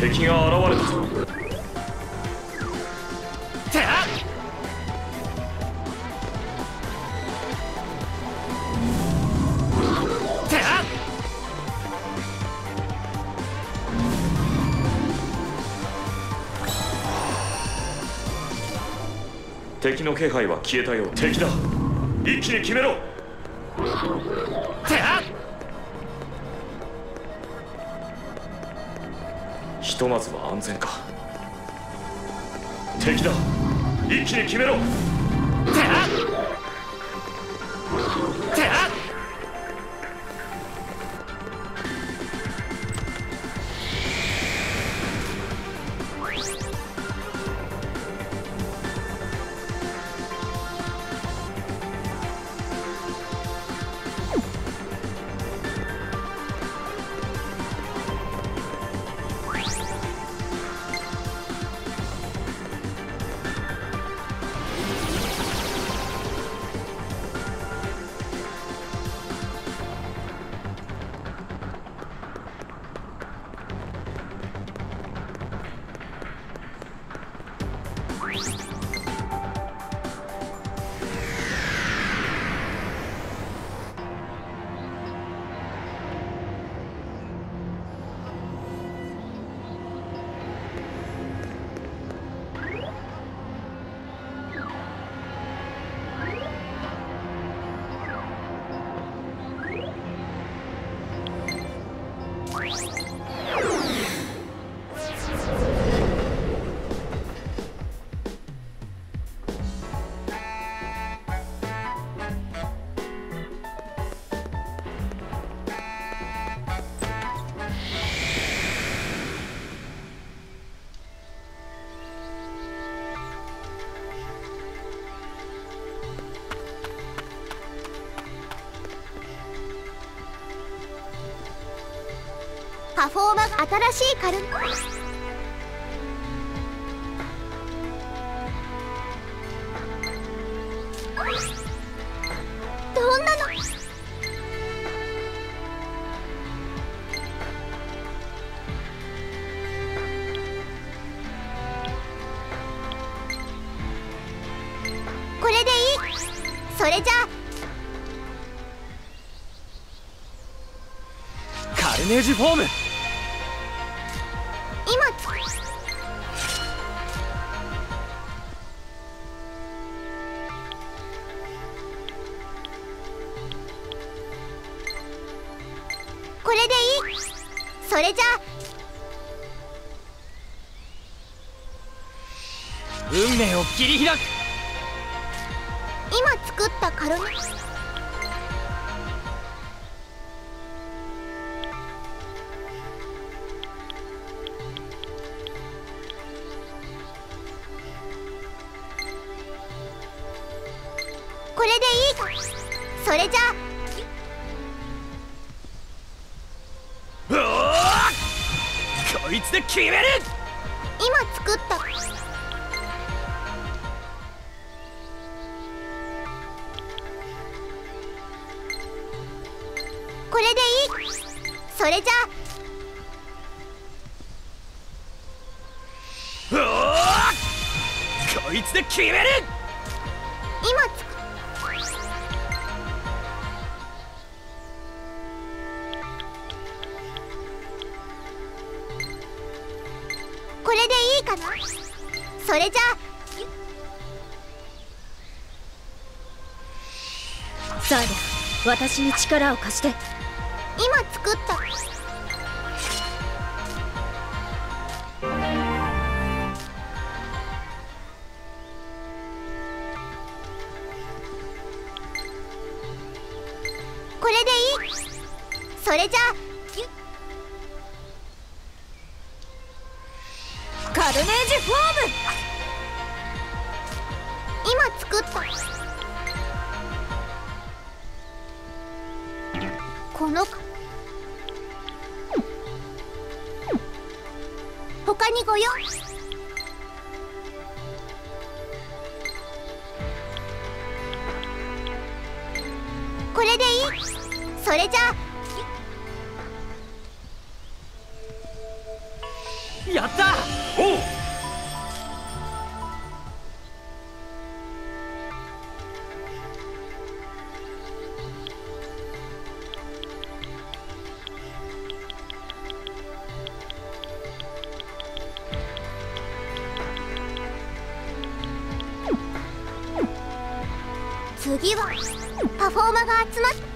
敵が現敵の気配は消えたよう。敵だ。一気に決めろ。ひとまずは安全か。敵だ。一気に決めろパフォーマ新しいカルどんなの？これでいい。それじゃカルネージフォーム。切り開く。今作ったカルネこれでいいか。それじゃこいつで決める決める！今つく。これでいいかな？それじゃザーレ私に力を貸して。今作ったそれじゃあ。次はパフォーマーが集まっ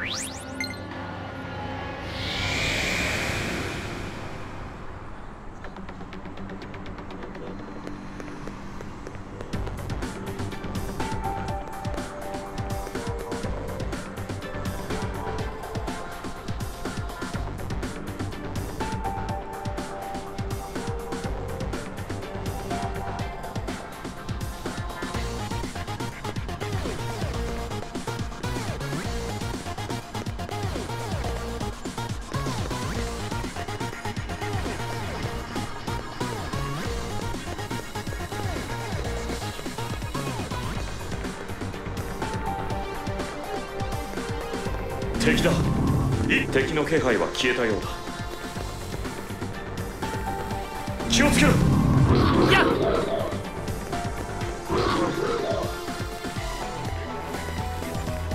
Bye. 敵だ。い敵の気配は消えたようだ。気をつけろ。やっ。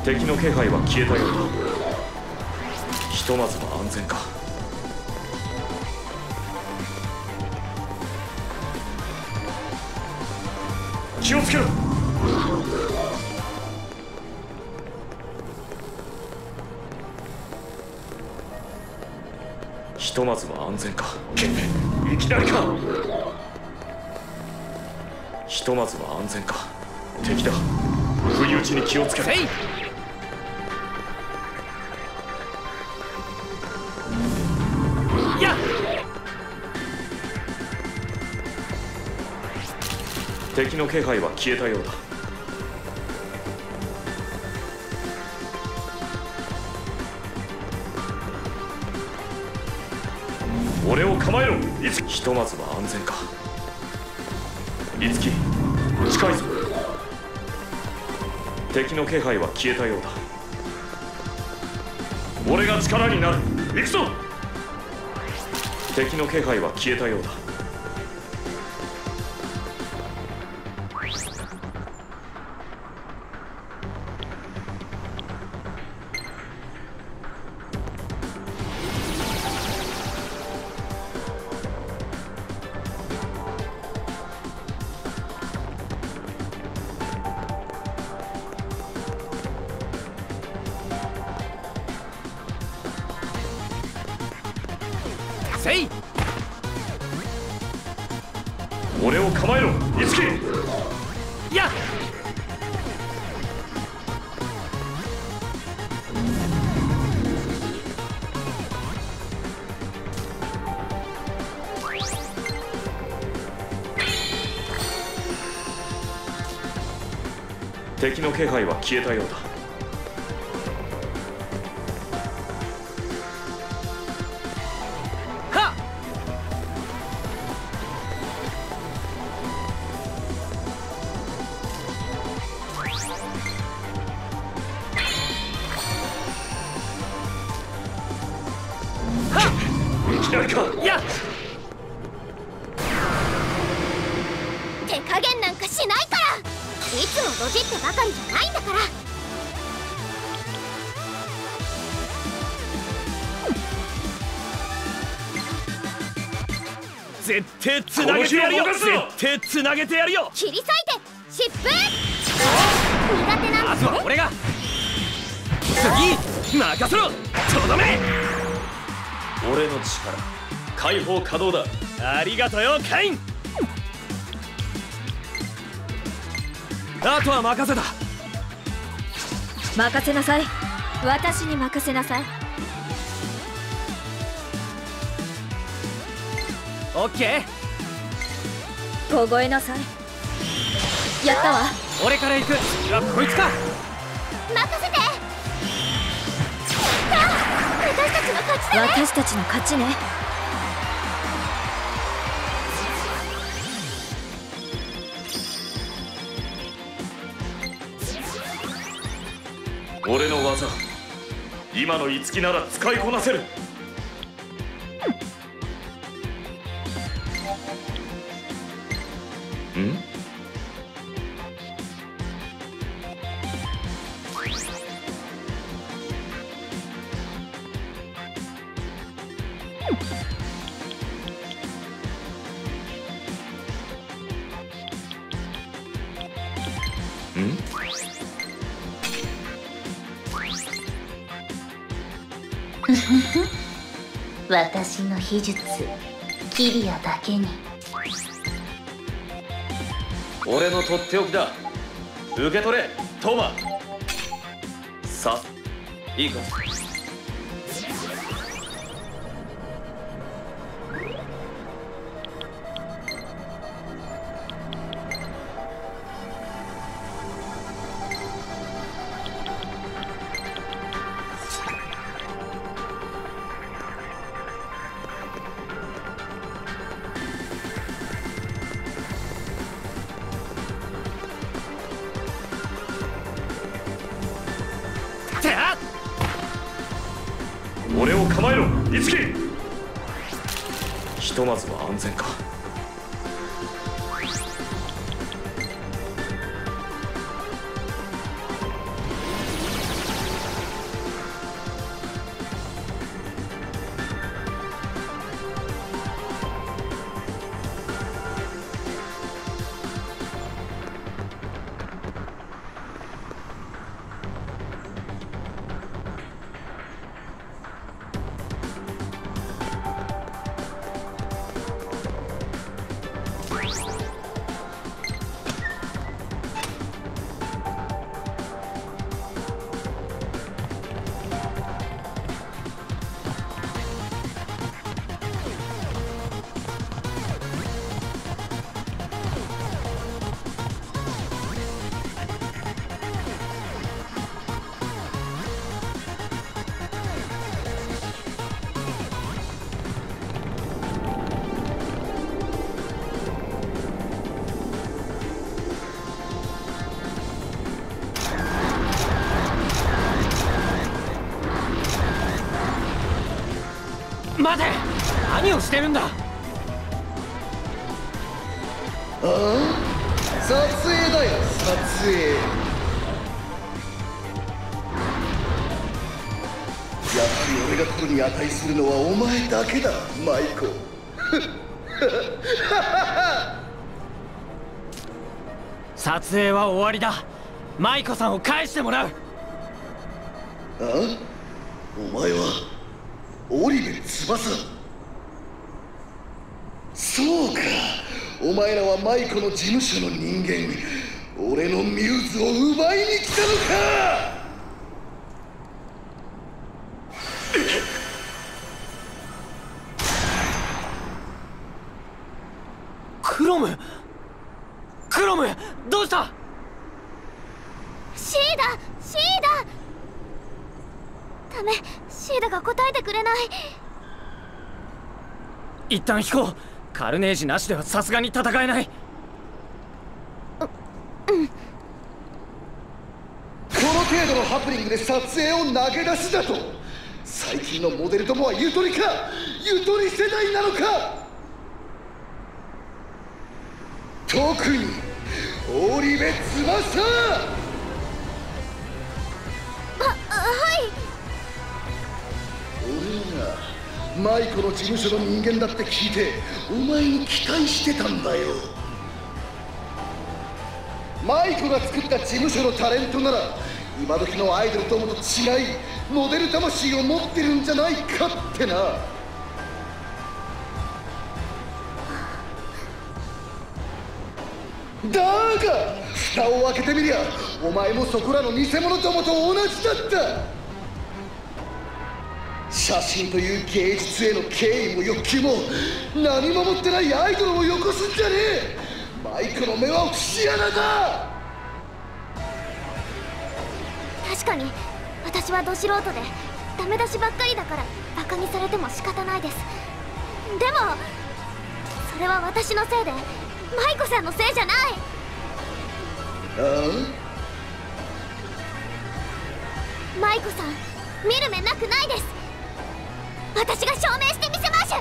敵の気配は消えたようだ。ひとまずは安全か。気をつけろとまずは安全か。けいきなりか。ひとまずは安全か。敵だ。不意打ちに気をつけろ。敵の気配は消えたようだ俺を構えろ。いつひとまずは安全か。いつき。近いぞ。敵の気配は消えたようだ。俺が力になる。行くぞ。敵の気配は消えたようだ。敵の気配は消えたようだ。つなげてやるよ。切り裂いて疾風苦手なんまずは俺が。次任せろ。とどめ。俺の力解放可能だ。ありがとよカイン。あとは任せた。任せなさい。私に任せなさい。オッケー凍えなさい。やったわ。俺から行く。次はこいつか。任せて。あ私たちの勝ちだね。私たちの勝ちね。俺の技。今の樹なら使いこなせる 私の秘術キリアだけに。俺のとっておきだ。受け取れトマ。さあいいか。待て。何をしてるんだ。撮影だよ撮影。やはり俺が取るに値するのはお前だけだマイコ。撮影は終わりだ。マイコさんを返してもらう。あ？お前は？織部翼そうか。お前らはマイコの事務所の人間。俺のミューズを奪いに来たのか。クロム。クロムどうした？シーダシーダ。ダメシーダが答えてくれない。一旦引こう。カルネージなしではさすがに戦えない。この程度のハプニングで撮影を投げ出しだと。最近のモデルどもはゆとりか？ゆとり世代なのか？特に織部翼。ははいマイコの事務所の人間だって聞いてお前に期待してたんだよ。マイコが作った事務所のタレントなら今時のアイドルどもと違いモデル魂を持ってるんじゃないかってな。だが蓋を開けてみりゃお前もそこらの偽物どもと同じだった。写真という芸術への敬意も欲求も何も持ってないアイドルをよこすんじゃねえ。マイクの目は節穴だ確かに私はど素人でダメ出しばっかりだからバカにされても仕方ないです。でもそれは私のせいで舞子さんのせいじゃない。あ舞子さん見る目なくないです私が証明してみせます。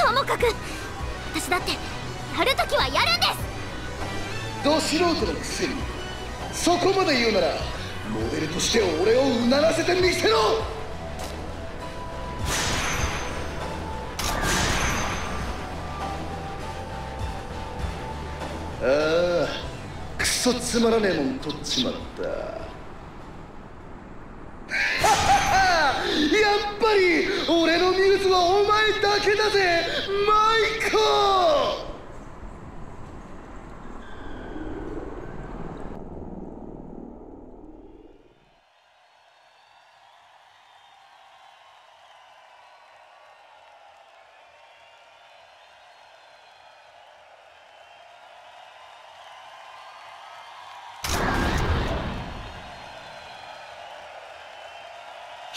ともかく私だってやるときはやるんです。ど素人のくせに。そこまで言うならモデルとして俺をうならせてみせろ。ああクソつまらねえもん取っちまった。やっぱり俺のミューズはお前だけだぜマイコ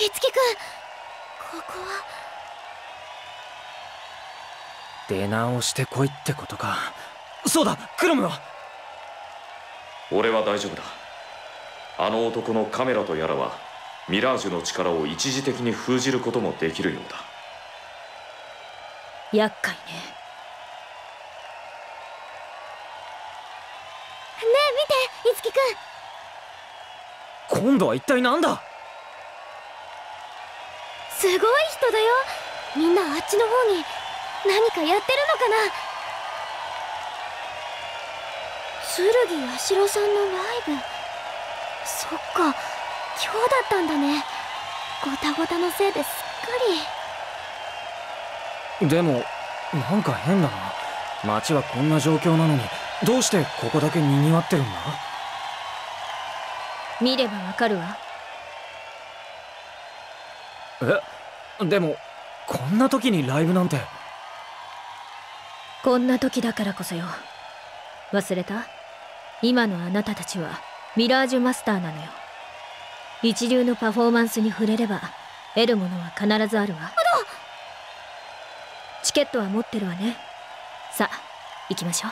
いつきくんここは。出直してこいってことか。そうだクロムは。俺は大丈夫だ。あの男のカメラとやらはミラージュの力を一時的に封じることもできるようだ。厄介ね。ねえ見ていつきくん。今度は一体なんだ？すごい人だよ。みんなあっちの方に何かやってるのかな。剣八代さんのライブ。そっか。今日だったんだね。ごたごたのせいですっかでもなんか変だな。街はこんな状況なのにどうしてここだけ賑わってるんだ？見ればわかるわえでもこんな時にライブなんて。こんな時だからこそよ。忘れた？今のあなたたちはミラージュマスターなのよ。一流のパフォーマンスに触れれば得るものは必ずあるわ。チケットは持ってるわね。さあ行きましょう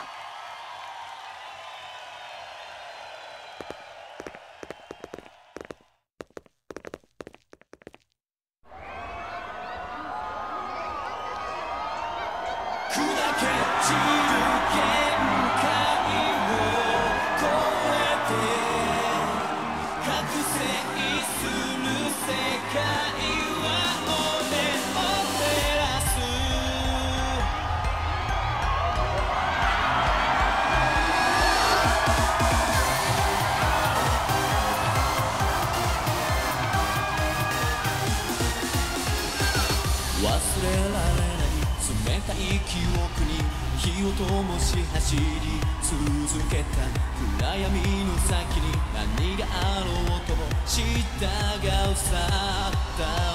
うさた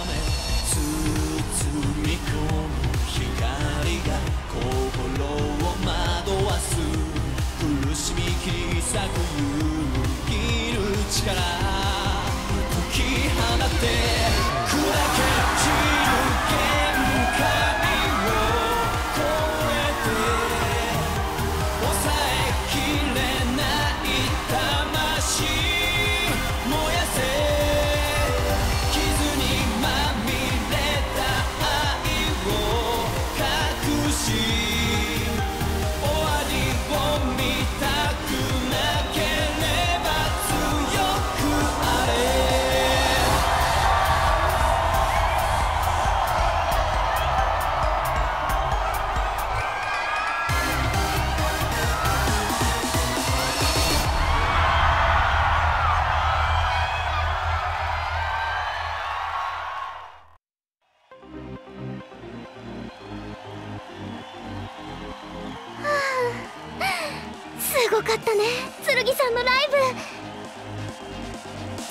ったね剣さんのライ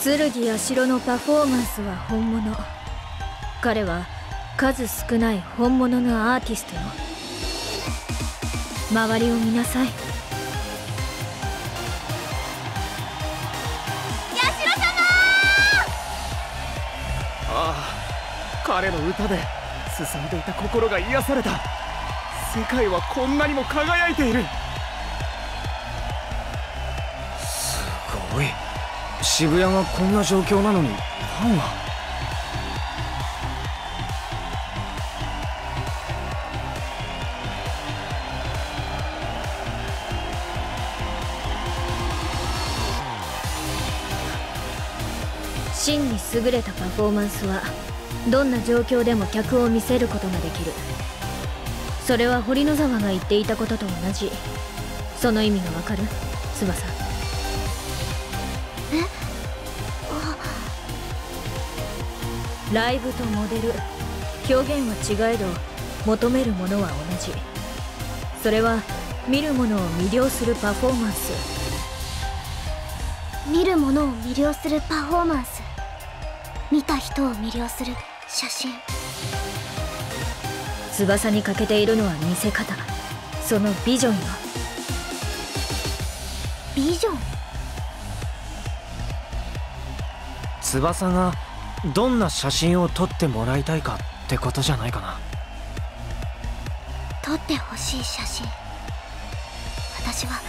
ブ。剣や城のパフォーマンスは本物。彼は数少ない本物のアーティストよ。周りを見なさい。彼の歌で進んでいた心が癒された世界はこんなにも輝いている渋谷がこんな状況なのにファンは？真に優れたパフォーマンスはどんな状況でも客を見せることができる。それは堀野沢が言っていたことと同じ。その意味がわかる？翼。ライブとモデル。表現は違えど求めるものは同じ。それは見る者を魅了するパフォーマンス。見る者を魅了するパフォーマンス。見た人を魅了する写真。翼に欠けているのは見せ方。そのビジョンよビジョン？翼がどんな写真を撮ってもらいたいかってことじゃないかな。撮ってほしい写真。私は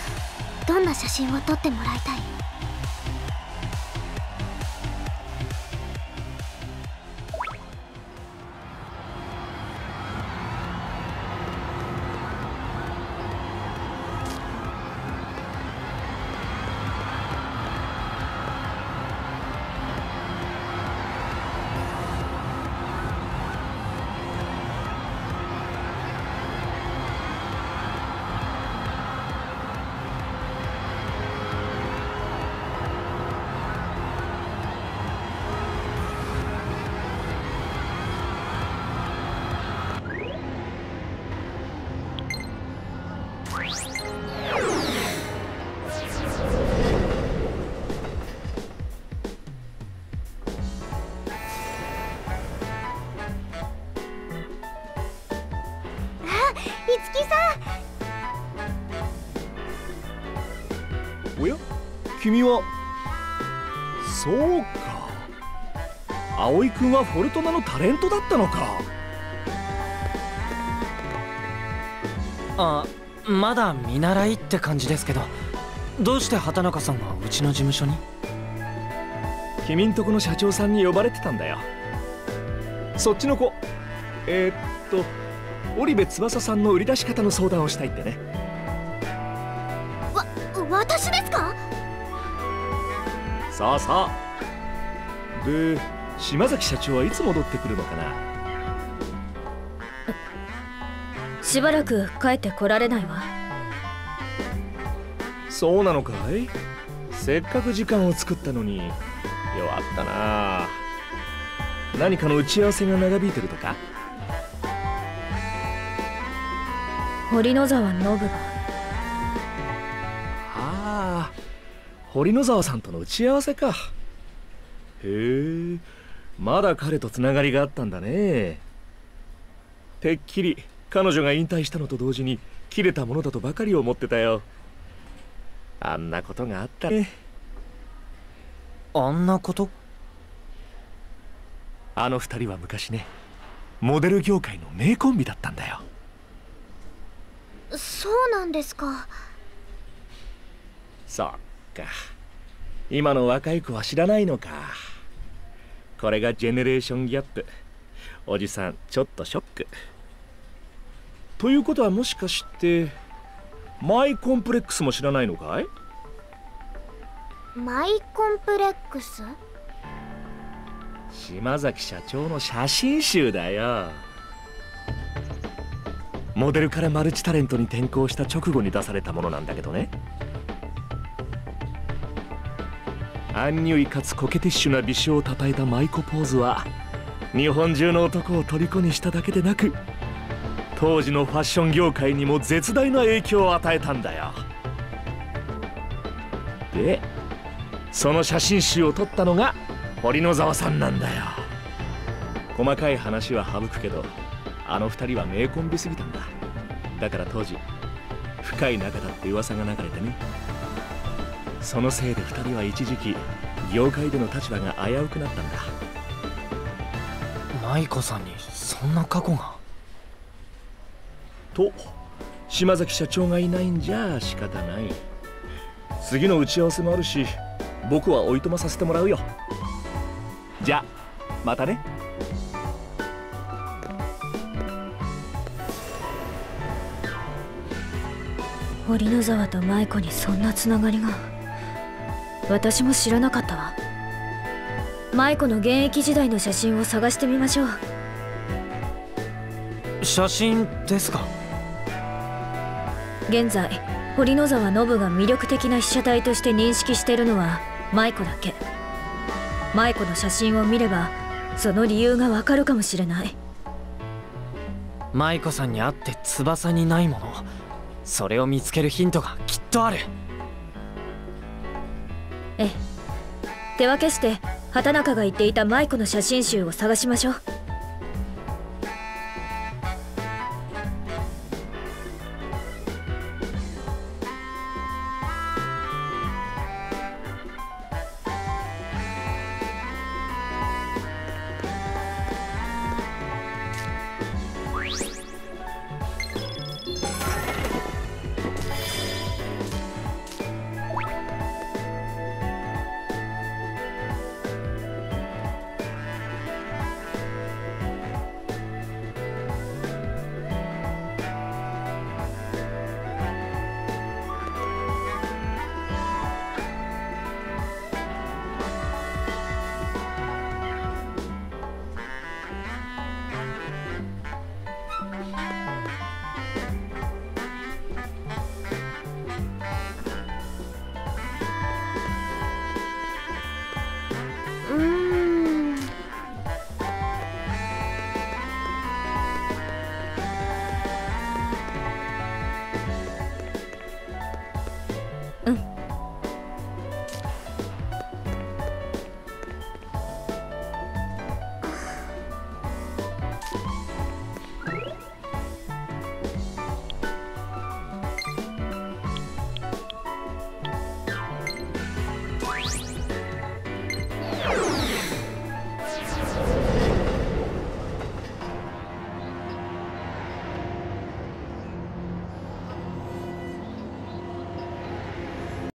どんな写真を撮ってもらいたい？君は。そうか。葵君はフォルトナのタレントだったのか。あまだ見習いって感じですけどどうして畑中さんがうちの事務所に？君んとこの社長さんに呼ばれてたんだよ。そっちの子。えー、っと織部翼さんの売り出し方の相談をしたいってねさあさあで島崎社長はいつ戻ってくるのかな？しばらく帰ってこられないわ。そうなのかい？せっかく時間を作ったのに。弱ったな。何かの打ち合わせが長引いてるとか？堀野沢信が堀野沢さんとの打ち合わせか。へえまだ彼とつながりがあったんだね。てっきり彼女が引退したのと同時に切れたものだとばかり思ってたよ。あんなことがあったね。あんなこと？あの二人は昔ねモデル業界の名コンビだったんだよ。そうなんですか。そっか。今の若い子は知らないのか。これがジェネレーションギャップ。おじさんちょっとショック。ということはもしかしてマイコンプレックスも知らないのかい？マイコンプレックス？島崎社長の写真集だよ。モデルからマルチタレントに転向した直後に出されたものなんだけどねアンニュイかつコケティッシュな美少をたたえたマイコポーズは日本中の男を虜にしただけでなく当時のファッション業界にも絶大な影響を与えたんだよ。でその写真集を撮ったのが堀野沢さんなんだよ。細かい話は省くけどあの二人は名コンビすぎたんだ。だから当時深い仲だって噂が流れてね。そのせいで二人は一時期業界での立場が危うくなったんだ。舞子さんにそんな過去が？と島崎社長がいないんじゃ仕方ない。次の打ち合わせもあるし僕はおいとまさせてもらうよ。じゃまたね。堀野沢と舞子にそんなつながりが私も知らなかったわ。舞子の現役時代の写真を探してみましょう。写真ですか？現在堀野沢ノブが魅力的な被写体として認識してるのは舞子だけ。舞子の写真を見ればその理由がわかるかもしれない。舞子さんに会って翼にないもの。それを見つけるヒントがきっとあるええ。手分けして畑中が言っていた舞子の写真集を探しましょう。